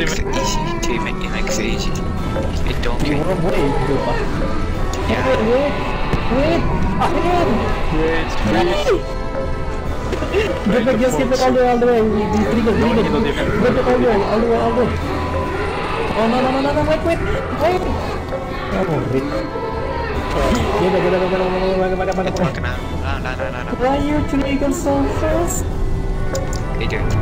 makes it easy. Two make it makes easy. It don't You wait, do pa. Yeah. Wait, wait, wait, ahead! Wait, freeze. Get back, just get back all the way, all the way. Pretty good, pretty good. Get back all the way, all the way, all the way. Oh no, no, no, no, no, wait, wait, wait! Oh, wait. Get back, get back, get back, get back, get back, get back, get back. Why are you trying so fast? Hey, dude.